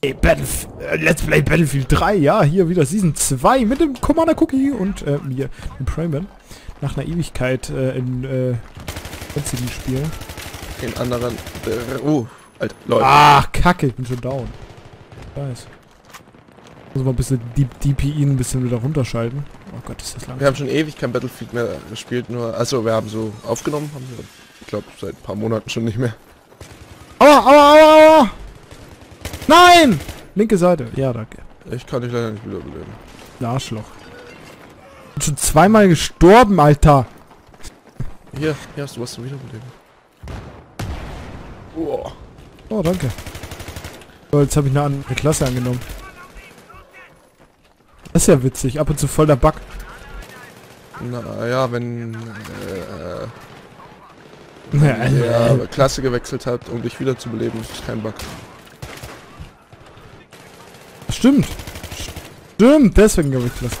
Ey, Battlef äh, Let's Play Battlefield 3, ja, hier wieder Season 2 mit dem Commander Cookie und äh, mir, dem Prayman. Nach einer Ewigkeit äh, in äh, sonstigen Spielen. Den anderen. Äh, oh, Alter, Leute. Ach, kacke, ich bin schon down. Weiß. Muss mal ein bisschen die DPI ein bisschen wieder runterschalten. Oh Gott, ist das lang. Wir haben schon ewig kein Battlefield mehr gespielt, nur. Also wir haben so aufgenommen, haben wir, ich glaube, seit ein paar Monaten schon nicht mehr. Nein! Linke Seite. Ja, danke. Ich kann dich leider nicht wiederbeleben. Arschloch. Bin schon zweimal gestorben, Alter. Hier, hier hast du was zum Wiederbeleben. Oh. Oh, danke. So, jetzt habe ich eine andere Klasse angenommen. Das ist ja witzig. Ab und zu voll der Bug. Naja, wenn äh, ja, Klasse gewechselt hat, um dich wiederzubeleben, ist kein Bug. Stimmt. Stimmt, deswegen glaube ich Klasse.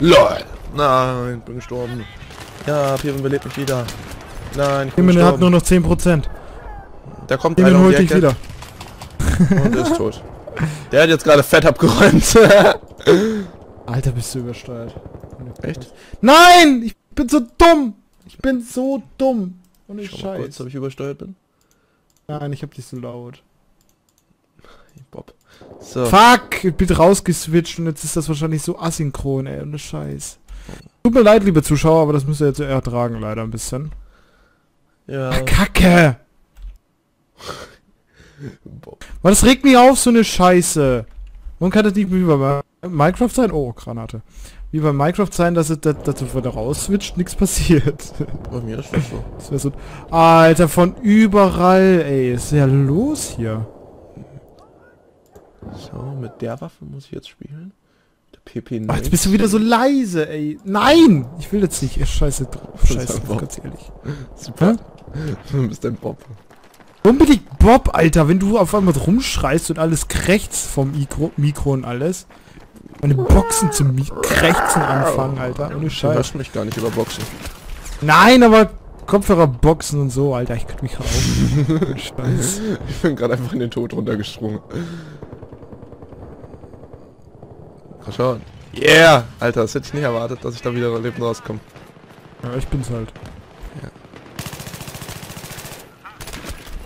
LOL! Nein, bin gestorben. Ja, Piven belebt mich wieder. Nein, ich bin gestorben. hat nur noch 10%. Da kommt Himmel einer holt dich wieder. und ist tot. Der hat jetzt gerade fett abgeräumt. Alter, bist du übersteuert. Echt? Nein! Ich bin so dumm! Ich bin so dumm! Und ich Schau mal kurz, scheiße. ob ich übersteuert bin. Nein, ich hab dich so laut. Bob. So. Fuck! Ich bin rausgeswitcht und jetzt ist das wahrscheinlich so asynchron, ey. Ohne Scheiß. Tut mir leid, liebe Zuschauer, aber das müsst ihr jetzt ertragen, leider ein bisschen. Ja. Ach, Kacke! Weil das regt mich auf, so eine Scheiße. Warum kann das nicht wie bei Minecraft sein? Oh, Granate. Wie bei Minecraft sein, dass es dass du wieder rausswitcht, nichts passiert. Bei mir ist das so. Das so... Alter, von überall, ey. Ist ja los hier. So, mit der Waffe muss ich jetzt spielen. Der PP9. Ach, jetzt bist du wieder so leise, ey. Nein! Ich will jetzt nicht. Scheiße drauf. Scheiße, Bob. ganz ehrlich. Super. Du bist ein Bob. Unbedingt Bob, Alter, wenn du auf einmal rumschreist und alles krächzt vom Mikro, Mikro und alles. Meine Boxen zum Mi Krächzen anfangen, Alter. Ohne Du Scheiß. hörst mich gar nicht über Boxen. Nein, aber Kopfhörerboxen und so, Alter, ich könnte mich auf. Ohne Scheiß. Ich bin gerade einfach in den Tod runtergesprungen. Schon. Yeah! Alter, das hätte ich nicht erwartet, dass ich da wieder lebend rauskomme. Ja, ich bin's halt.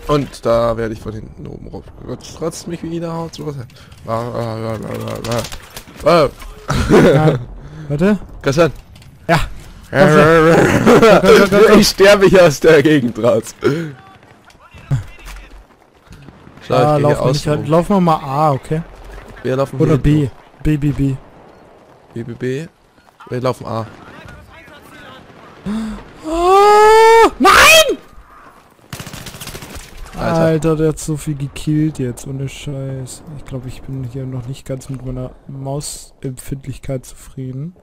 Und da werde ich von hinten oben rauf. Gott, trotz mich wieder haut so was. Ah. Ja. Warte. Christian. Ja. Ich sterbe hier aus der Gegend raus. Schau, hier laufen wir halt. Laufen wir mal A, okay? Wir laufen Oder B. B, B, B. B, B, B. Wir laufen A. Oh, nein! Alter. Alter, der hat so viel gekillt jetzt, ohne Scheiß. Ich glaube, ich bin hier noch nicht ganz mit meiner Mausempfindlichkeit zufrieden.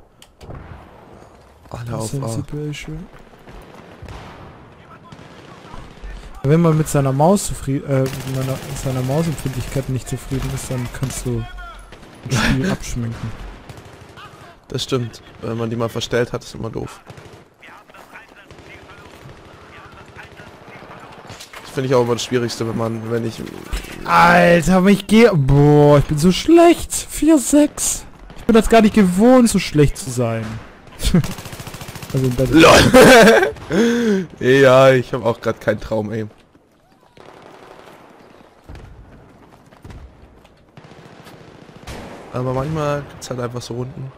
Alle auf A. Wenn man mit seiner Maus zufrieden, äh, mit, meiner, mit seiner Mausempfindlichkeit nicht zufrieden ist, dann kannst du das Spiel abschminken. Das stimmt. Wenn man die mal verstellt hat, ist immer doof. Das finde ich auch immer das Schwierigste, wenn man, wenn ich... Alter, ich gehe... Boah, ich bin so schlecht. 4-6. Ich bin das gar nicht gewohnt, so schlecht zu sein. also. LOL! ja, ich habe auch gerade keinen Traum, ey. Aber manchmal gibt's halt einfach so Runden.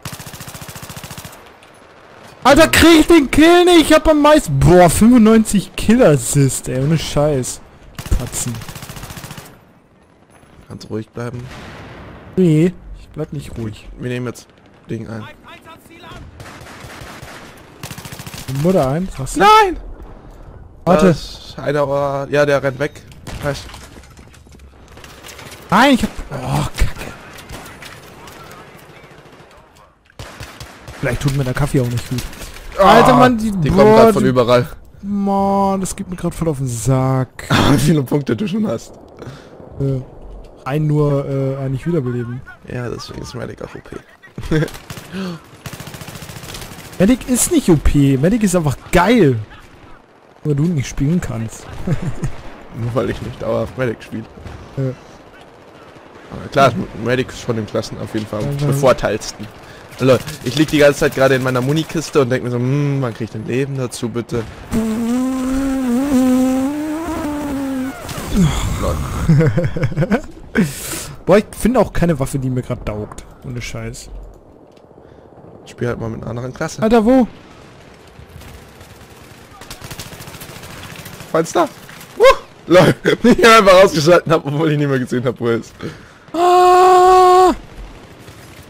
Alter, krieg ich den Kill nicht. Ich hab am meisten... Boah, 95 Kill-Assist, ey. Ohne Scheiß. Patzen. Ganz ruhig bleiben. Nee, ich bleib nicht ruhig. Wir nehmen jetzt Ding ein. Die Mutter ein. Was? Nein! Warte. Einer, war- ja, der rennt weg. Weißt, Nein, ich hab... Oh, Kacke. Vielleicht tut mir der Kaffee auch nicht gut. Alter, Mann, die... die boah, kommen gerade von überall. Mann, das geht mir gerade voll auf den Sack. Wie viele Punkte du schon hast. Äh, ein nur äh, eigentlich wiederbeleben. Ja, deswegen ist Medic auch OP. Medic ist nicht OP. Medic ist einfach geil. Nur du nicht spielen kannst. Nur weil ich nicht dauerhaft Medic spiele. Aber klar, Medic ist von den Klassen auf jeden Fall am bevorteilsten. Also, ich lieg die ganze Zeit gerade in meiner Munikiste und denke mir so, hm, man kriegt ein Leben dazu, bitte. Lol. Boah, ich finde auch keine Waffe, die mir gerade taugt. Ohne Scheiß. Ich spiele halt mal mit einer anderen Klasse. Alter, wo? Falls da. Uh, lol. Ich einfach ausgeschalten habe, obwohl ich nicht mehr gesehen habe, wo er ist. Ah!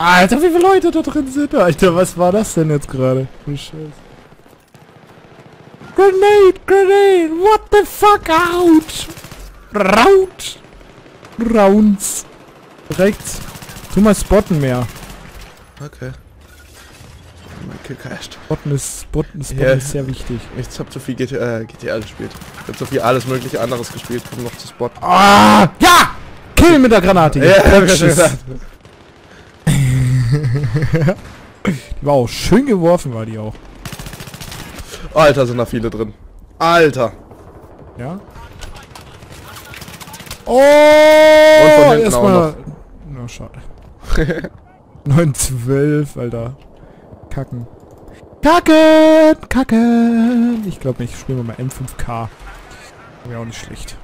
Alter, wie viele Leute da drin sind. Alter, was war das denn jetzt gerade? Oh, Scheiße. Grenade, Grenade, what the fuck, ouch! Raut! Rounds. Rechts. Tu mal spotten mehr. Okay. Kill crasht. Spotten ist, spotten, spotten Ja. ist sehr wichtig. Ich hab zu viel GTA, äh, GTA gespielt. Ich hab zu viel alles mögliche anderes gespielt, um noch zu spotten. Ah! Ja! Kill mit der Granate. ihr hab ich schon Bitches. gedacht. Die war auch schön geworfen, war die auch. Alter, sind da viele drin. Alter. Ja? Oh! von hinten erstmal. Na, schade. 9, 12, Alter. Kacken. Kacken! Kacken! Ich glaube nicht, ich spiele mal M5K. Wäre auch nicht schlecht.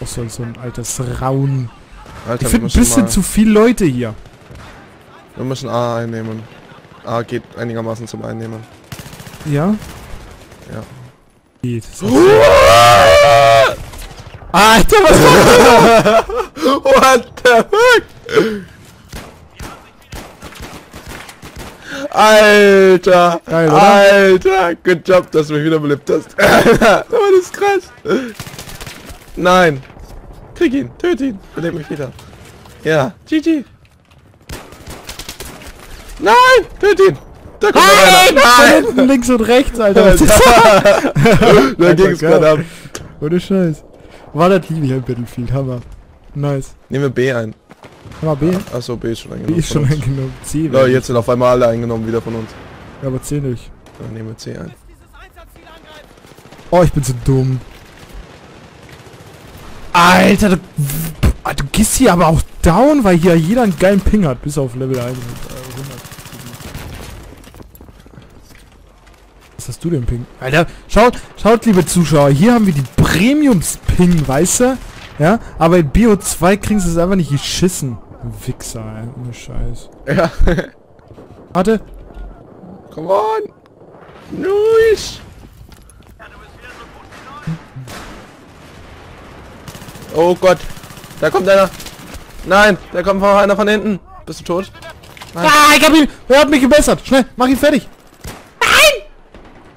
Auch so, so ein altes Raun. Alter, Ich wir finde ein bisschen zu viele Leute hier. Wir müssen A einnehmen. A geht einigermaßen zum Einnehmen. Ja? Ja. Geht. Alter, was What the fuck? Alter! Geil? Alter! Good job, dass du mich wiederbelebt hast. Alter, das ist krass. Nein! Krieg ihn, töte ihn, beleb mich wieder. Ja, GG. Nein! Töte ihn! Da kommt noch einer! Von hinten, links und rechts, Alter. Was ist das? Da ging es gerade ab. Ohne Scheiß. War das liebe ich an Battlefield, Hammer. Nice. Nehmen wir B ein. Hammer B. Achso, B ist schon B eingenommen. ist schon eingenommen. C. Leute, jetzt sind auf einmal alle eingenommen wieder von uns. nicht. Ja, aber C nicht. Dann nehmen wir C ein. Oh, ich bin so dumm. Alter, du, du gehst hier aber auch down, weil hier jeder einen geilen Ping hat. Bis auf Level 1 und äh, 100. Was hast du denn Ping? Alter, schaut, schaut, liebe Zuschauer, hier haben wir die Premiums-Ping, weißt du? Ja, aber in BO2 kriegen sie es einfach nicht geschissen. Wichser, ey. Ohne Scheiß. Ja. Warte. Come on! Nice! Oh Gott! Da kommt einer! Nein! Da kommt einer von hinten! Bist du tot? Ah, ich hab ihn! Er hat mich gebessert! Schnell, mach ihn fertig!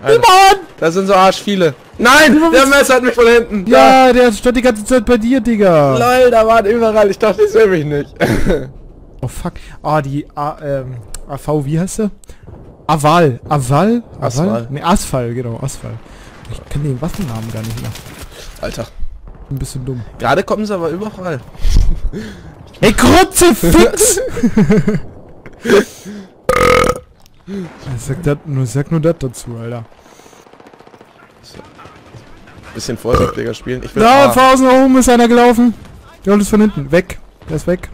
Alter, Mann! da sind so arsch viele! Nein! Der Messer hat mich von hinten! Ja, der stand die ganze Zeit bei dir, Digga. Lol, da waren überall! Ich dachte, ich sehe mich nicht! Oh fuck. Ah, die A, ähm, AV, wie heißt sie? Aval. Aval? Aval? Ne, Asphalt, genau, Asphalt. Ich kann den Waffennamen gar nicht mehr. Alter. Ein bisschen dumm. Gerade kommen sie aber überall. Ey, Kruzifix! sag, dat, nur, sag nur das dazu, Alter. Bisschen vorsichtiger spielen. Ich will Da, A. von außen nach oben ist einer gelaufen. Der ist von hinten. Weg. Der ist weg.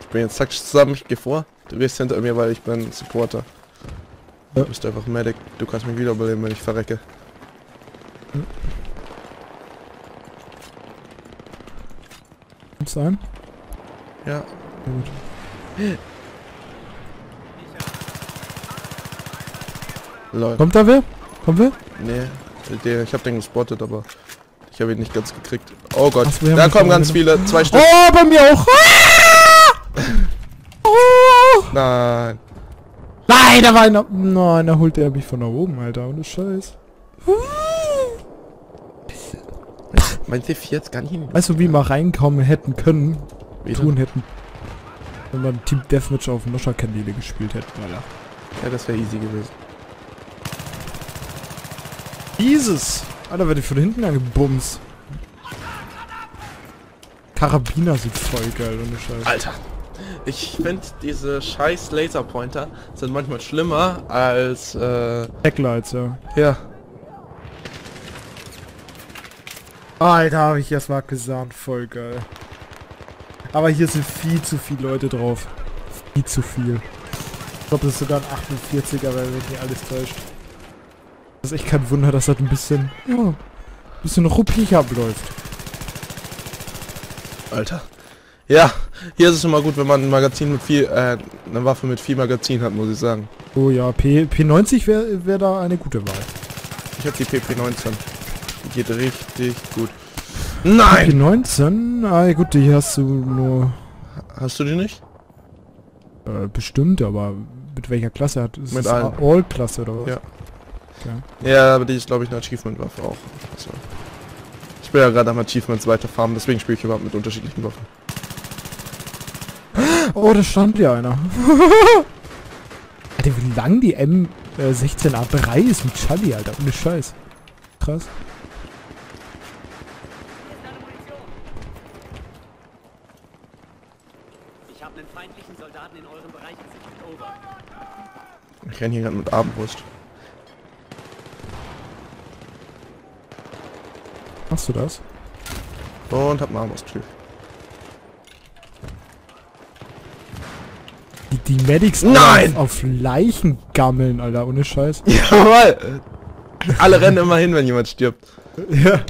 Ich bin jetzt taktisch zusammen, ich geh vor. Du gehst hinter mir, weil ich bin Supporter. Ja. Du bist einfach Medic. Du kannst mich wiederbeleben, wenn ich verrecke. Kommst du ein? Ja. Ja, gut. Lol. Kommt da wer? Kommt wer? Nee, der, ich habe den gespottet, aber ich habe ihn nicht ganz gekriegt. Oh Gott, Ach, da kommen ganz viele. Zwei Stück. Oh, bei mir auch. Ah! Oh! Nein. Nein, da war einer. Nein, da holt er mich von da oben, Alter. Ohne Scheiß. Mein C4 jetzt gar nicht hin. Weißt du, wie wir reinkommen hätten können, Wieder? tun hätten, wenn wir Team Deathmatch auf Noscher-Kanäle gespielt hätten, Alter. Ja, das wäre easy gewesen. Jesus! Alter, werde ich von hinten angebumst. Karabiner sind voll geil, ohne Scheiß. Alter. Ich finde, diese scheiß Laserpointer sind manchmal schlimmer als, äh, Backlights, ja. ja. Alter, habe ich erst mal gesagt, voll geil. Aber hier sind viel zu viele Leute drauf. Viel zu viel. Ich glaube, das ist sogar ein 48er, weil mich nicht alles täuscht. Das ist echt kein Wunder, dass das ein bisschen, ja, ein bisschen ruppig abläuft. Alter. Ja, hier ist es immer gut, wenn man ein Magazin mit viel, äh, eine Waffe mit viel Magazin hat, muss ich sagen. Oh ja, P P90 wäre wär da eine gute Wahl. Ich habe die PP19. Die geht richtig gut. Nein! P19? Ah gut, die hast du nur Hast du die nicht? äh, bestimmt, aber mit welcher Klasse hat es? Mit ist allen. All-Klasse oder was? Ja. Okay. Ja, aber die ist glaube ich eine Achievement-Waffe auch. Also, ich bin ja gerade am Achievements weiter farmen, deswegen spiele ich überhaupt mit unterschiedlichen Waffen. Oh, da stand ja einer. Alter, wie lang die M16A3 ist mit Charlie, Alter. Ohne Scheiß. Krass. Ich habe einen feindlichen Soldaten in eurem Bereich gesichtet. Over. Ich renne hier gerade mit Abendbrust. Machst du das? Und hab einen Armbrusttyp. Die, die Medics Nein! Auf, auf Leichen gammeln, Alter. Ohne Scheiß. Jawoll! Alle rennen immer hin, wenn jemand stirbt. Ja.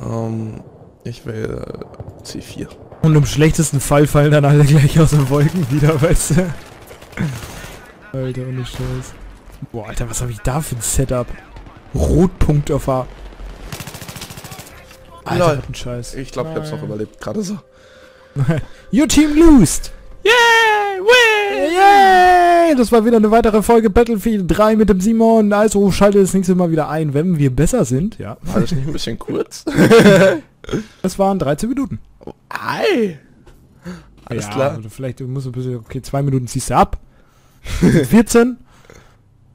Ähm, ich will äh, C4. Und im schlechtesten Fall fallen dann alle gleich aus den Wolken wieder, weißt du? Alter, ohne Scheiß. Boah, Alter, was habe ich da für ein Setup? Rotpunkt auf A. Alter, Lol. Scheiß. Ich glaube, ich hab's noch überlebt, gerade so. Your team lost! Yay! Win! Yay! Das war wieder eine weitere Folge Battlefield 3 mit dem Simon. Also schalte das nächste Mal wieder ein, wenn wir besser sind. Ja. War das nicht ein bisschen kurz? Es waren 13 Minuten. Ei! Alles ja, klar. Oder vielleicht muss ein bisschen, okay, zwei Minuten ziehst du ab. 14.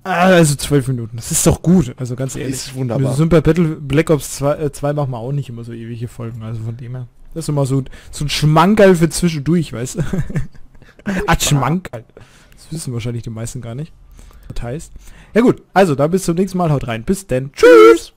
Ah, Also 12 Minuten. Das ist doch gut. Also ganz ehrlich. Ist wunderbar. Wir sind bei Battle Black Ops 2, äh, 2 machen wir auch nicht immer so ewige Folgen. Also von dem her. Das ist immer so, so ein Schmankerl für zwischendurch, weißt du? ah, Schmankerl. Das wissen wahrscheinlich die meisten gar nicht. Das heißt. Ja gut, also dann bis zum nächsten Mal. Haut rein. Bis denn. Tschüss.